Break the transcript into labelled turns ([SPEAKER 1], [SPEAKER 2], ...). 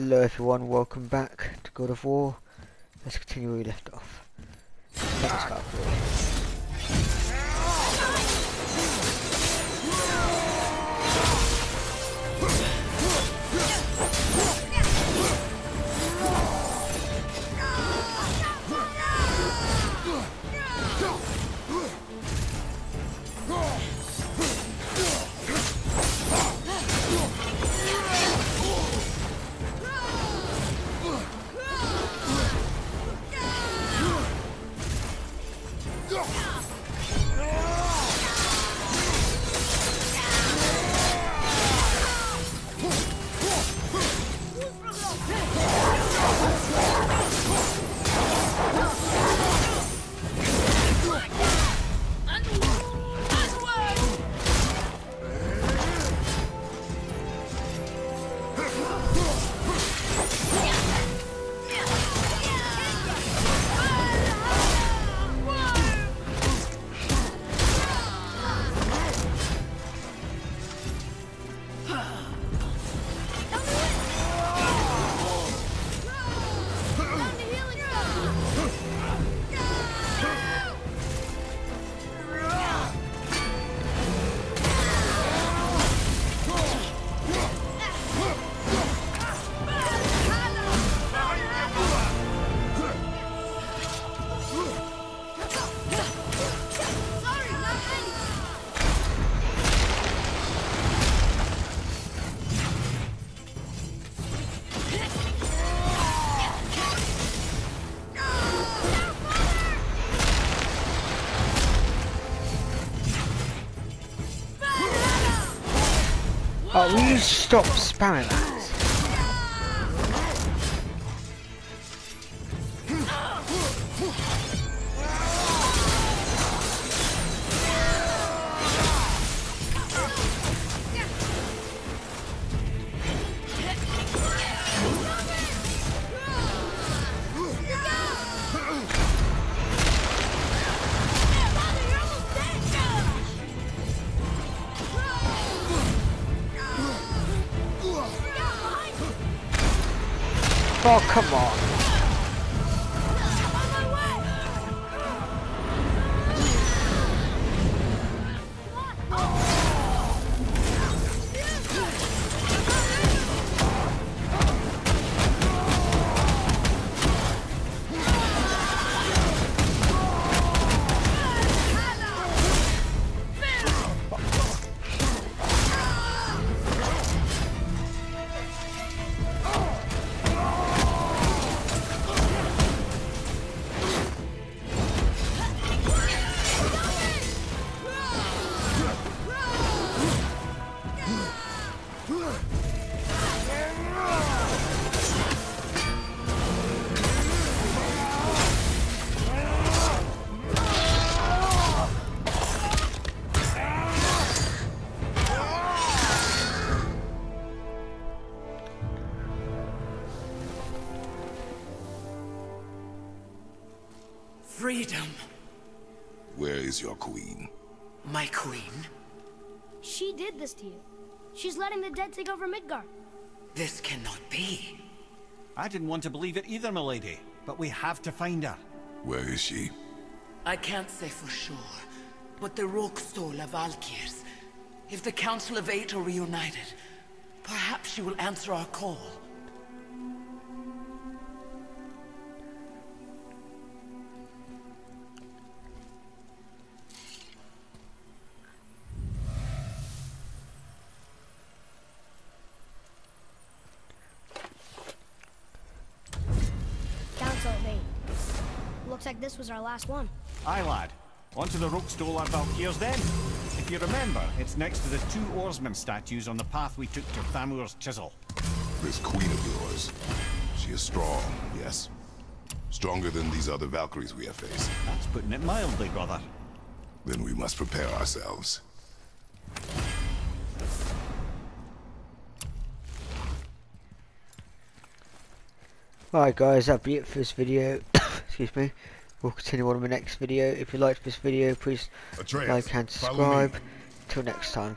[SPEAKER 1] Hello everyone, welcome back to God of War. Let's continue where we left off. Oh, will you stop spamming that? Oh, come on.
[SPEAKER 2] Freedom,
[SPEAKER 3] Where is your queen?
[SPEAKER 2] my queen.
[SPEAKER 4] She did this to you. She's letting the dead take over Midgard.
[SPEAKER 2] This cannot be.
[SPEAKER 5] I didn't want to believe it either, milady. But we have to find her.
[SPEAKER 3] Where is she?
[SPEAKER 2] I can't say for sure, but the Rokstol of Valkyrs. If the Council of Eight are reunited, perhaps she will answer our call.
[SPEAKER 4] Looks like this was our last one.
[SPEAKER 5] Aye, lad. On to the Rookstolar Valkyrs then. If you remember, it's next to the two oarsman statues on the path we took to Thamur's chisel.
[SPEAKER 3] This queen of yours. She is strong, yes? Stronger than these other Valkyries we have faced.
[SPEAKER 5] That's putting it mildly, brother.
[SPEAKER 3] Then we must prepare ourselves.
[SPEAKER 1] Alright guys, that'll be it for this video. Excuse me. We'll continue on in the next video. If you liked this video, please like and subscribe. Till next time.